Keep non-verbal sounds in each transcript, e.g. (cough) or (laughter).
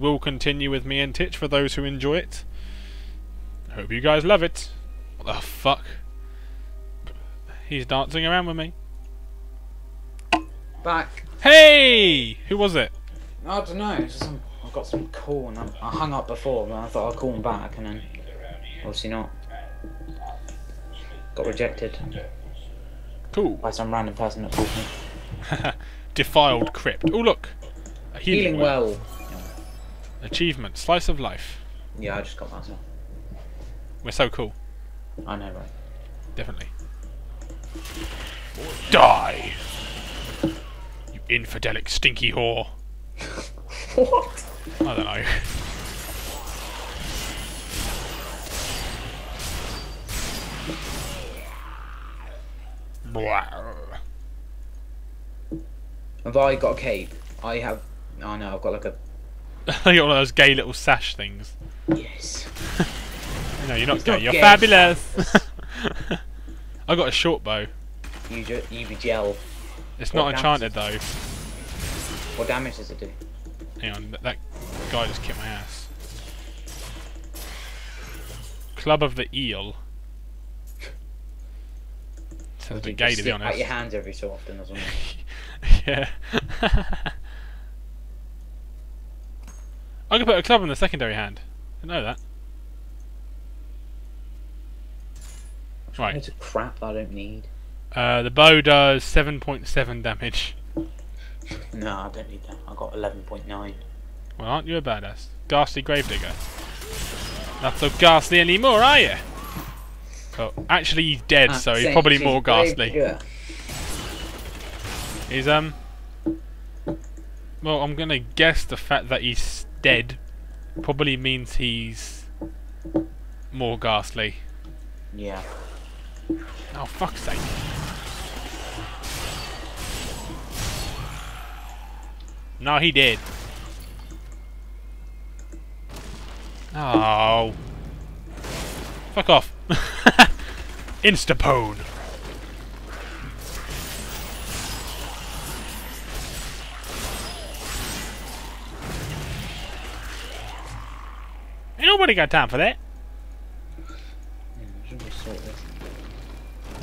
will continue with me and Titch for those who enjoy it. I hope you guys love it. What the fuck? He's dancing around with me. Back. Hey! Who was it? I don't know. Some, I've got some call and I, I hung up before, but I thought I'd call him back and then obviously not. Got rejected Cool. by some random person that called me. (laughs) Defiled crypt. Oh look! A healing, Feeling well. well. Achievement. Slice of life. Yeah, I just got that. We're so cool. I know, right? Definitely. Die! You infidelic stinky whore. (laughs) What? I don't know. Have I got a cape? I have. Oh no, I've got like a. (laughs) I got one of those gay little sash things. Yes. (laughs) No, you're not It's gay. not You're gay, fabulous. (laughs) I got a short bow. You ju- you be gel. It's What not enchanted though. What damage does it do? Hang on, that, that guy just kicked my ass. Club of the Eel. Sounds a bit gay to be stick out honest. your hands every so often or something. yeah. I could put a club in the secondary hand. Didn't know that. Right. It's a crap I don't need. Uh, the bow does 7.7 damage. No, I don't need that. I got 11.9. Well, aren't you a badass? Ghastly Gravedigger. Not so ghastly anymore, are you? Oh, actually, he's dead, so he's probably more ghastly. He's, um... Well, I'm gonna guess the fact that he's dead probably means he's more ghastly. Yeah. Oh, fuck's sake. No, he did. Oh. Fuck off. (laughs) Instapone. Nobody got time for that. Should we sort this?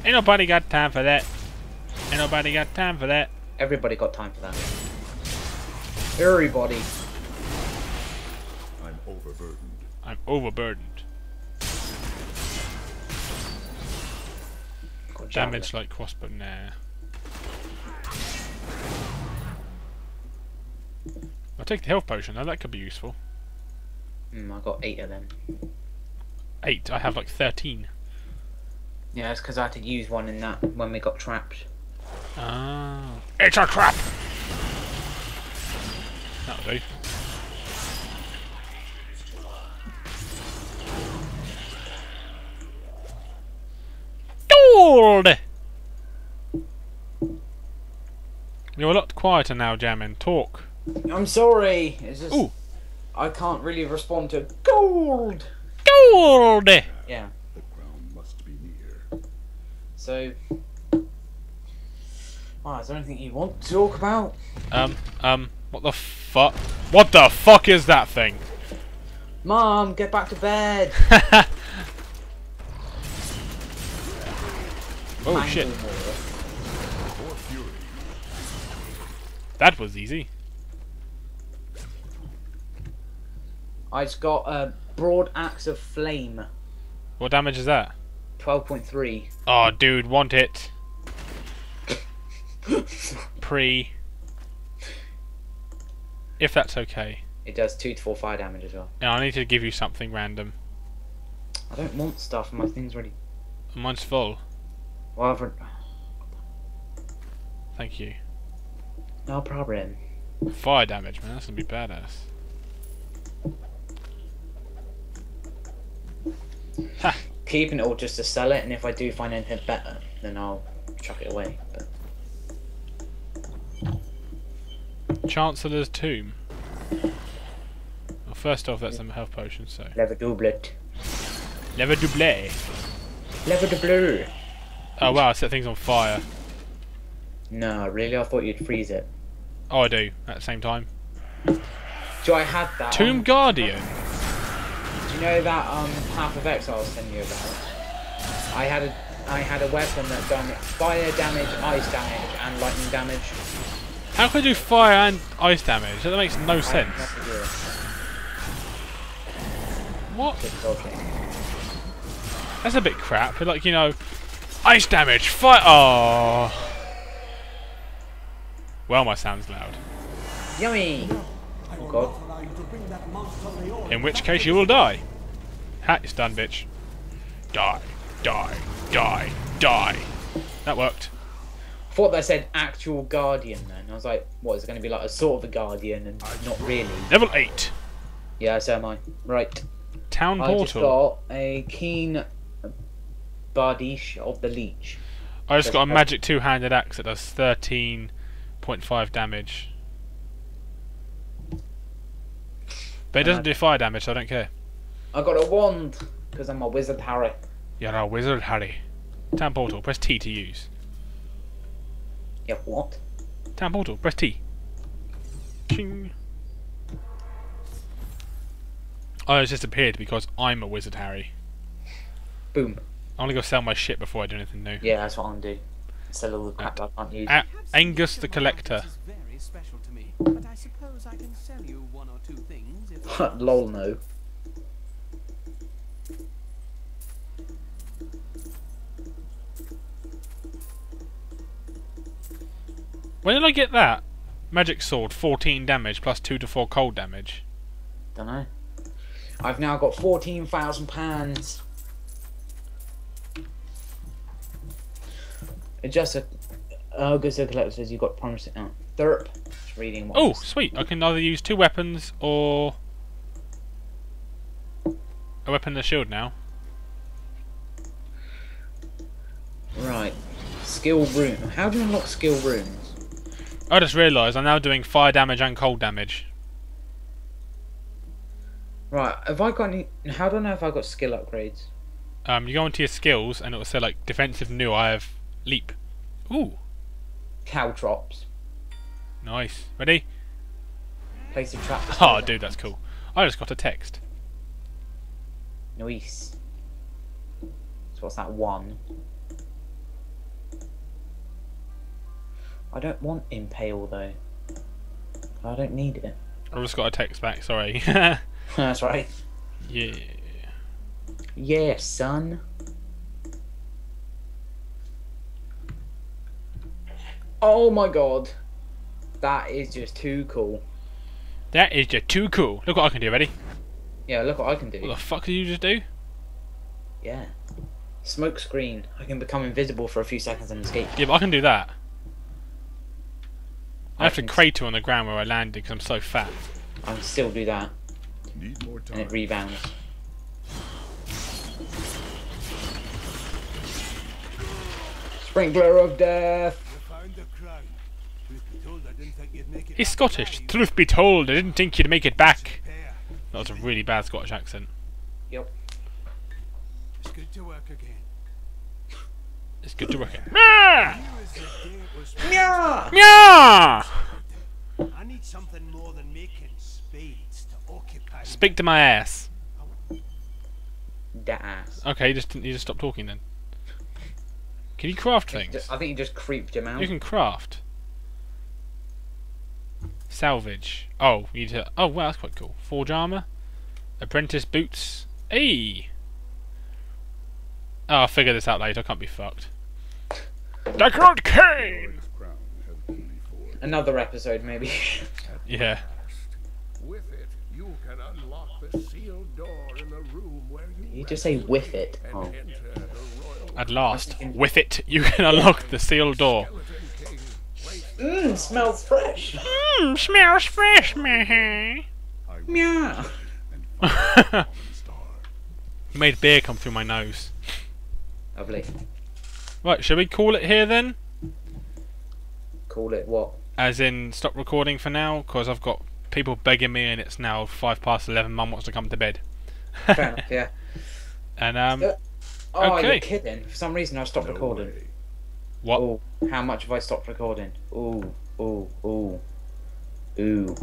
Ain't nobody got time for that. Ain't nobody got time for that. Everybody got time for that. Everybody. I'm overburdened. I'm overburdened. Got Damage like crossbow, nah. I'll take the health potion though, that could be useful. Mm, I got eight of them. Eight, I have like 13. Yeah, it's because I had to use one in that when we got trapped. Ah. It's a trap! That'll do. Gold! You're a lot quieter now, Jammin. Talk. I'm sorry. It's just Ooh. I can't really respond to gold. Gold! Yeah. The ground must be near. So. Oh, is there anything you want to talk about? Um, um, what the fuck? What the fuck is that thing? Mom, get back to bed. (laughs) oh shit. Manglemore. For fury. That was easy. I just got a broad axe of flame. What damage is that? 12.3. Oh, dude, want it. (laughs) Pre. If that's okay. It does 2 to 4 fire damage as well. Now, I need to give you something random. I don't want stuff, my thing's ready. Mine's full. Well, I've... Thank you. No problem. Fire damage, man. That's gonna be badass. Ha! Keeping it all just to sell it, and if I do find anything better, then I'll chuck it away. But Chancellor's Tomb. Well, first off, that's some health potion, so. lever doublet. Never doublet. Lever blue. Oh wow, I set things on fire. No, really? I thought you'd freeze it. Oh, I do, at the same time. Do I have that? Tomb on- Guardian. Do you know that um Path of Exile I was telling you about? I had a I had a weapon that done fire damage, ice damage, and lightning damage. How can I do fire and ice damage? That makes no I sense. have no idea. What? That's a bit crap. Like, you know, ice damage, fire. Oh. Well, my sound's loud. Yummy! Oh god. In which case you will die. Ha, it's done, bitch. Die, die, die, die. That worked. I thought they said actual guardian then. I was like, what is it going to be like a sort of a guardian and not really? Level 8. Yeah, so am I. Right. Town I just got a keen Bardiche of the Leech. I just got a magic two-handed axe that does 13.5 damage. But it doesn't do fire damage, so I don't care. I got a wand because I'm a wizard Harry. You're a wizard, Harry. Town Portal, press T to use. Yeah, what? Town Portal, press T. Ching. Oh, it's just appeared because I'm a wizard, Harry. Boom. I want to go sell my shit before I do anything new. Yeah, that's what I'm gonna do. Sell all the crap uh, I can't use. Angus the Collector. This is special to me, but I suppose I can sell you one or two things if (laughs) Lol, no. When did I get that? Magic Sword, 14 damage plus 2 to 4 cold damage. Don't know. I've now got fourteen thousand pounds. It just a August Collector says you've got promised out. Just reading Oh, sweet. I can either use two weapons or a weapon and a shield now. Right. Skill room. How do you unlock skill rooms? I just realised I'm now doing fire damage and cold damage. Right. Have I got any? How do I know if I got skill upgrades? Um, you go into your skills and it will say like defensive new. I have leap. Ooh, Caltrops. Nice. Ready? Place a trap. Oh, dude, that's cool. I just got a text. Nice. So what's that one? I don't want impale though. I don't need it. I just got a text back. Sorry. (laughs) (laughs) That's right. yeah. Yeah, son. Oh my god. That is just too cool. That is just too cool. Look what I can do. Ready? Yeah, look what I can do. What the fuck did you just do? Yeah. Smoke screen. I can become invisible for a few seconds and escape. Yeah, but I can do that. I have to can- crater on the ground where I landed because I'm so fat. I can still do that. Need more time. And it rebounds. Sprinkler of death. Found the crown. Truth be told, I didn't think you'd make it. He's Scottish. alive. Truth be told, I didn't think you'd make it back. That was a really bad Scottish accent. Yep. It's good to work again. It's good to work again. Meow! Here is the day it was. Yeah. Meow! I need something more than making spades to occupy. Speak to my ass. That ass. Okay, you just you just stop talking then. Can you craft Ju- things? I think you just creeped him out. You can craft. Salvage. Oh, you need to. Oh, wow, that's quite cool. Forge armor. Apprentice boots. Hey. Oh, I'll figure this out later. I can't be fucked. Deckard Cain. This crown has been before. Another episode, maybe. (laughs) Yeah. With it, you can unlock the sealed door in the room where you, you just say with it. Oh. enter the royal At last, with it, you can unlock the sealed door. Skeleton king. Place Mmm, smells fresh. Mmm, smells fresh, man. Meow. You (laughs) made beer come through my nose. Lovely. Right, shall we call it here then? Call it what? As in, stop recording for now, because I've got people begging me, and it's now five past eleven. Mum wants to come to bed. Fair enough, yeah. (laughs) And um, Yeah. Oh, Okay. you're kidding. For some reason, I stopped No recording. way. What? Oh, how much have I stopped recording? Ooh, ooh, ooh. Ooh.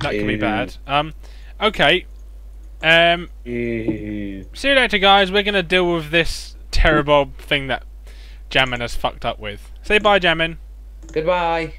That could be bad. Um, okay. Um, Ooh. see you later, guys. We're gonna deal with this terrible thing that Jammin has fucked up with. Say bye, Jammin. Goodbye.